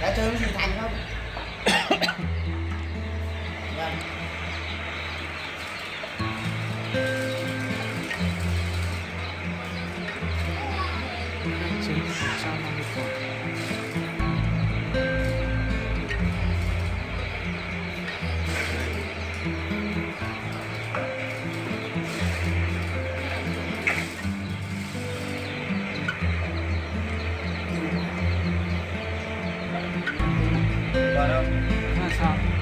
đã chơi thương gì thành không Thank you. 买了不算差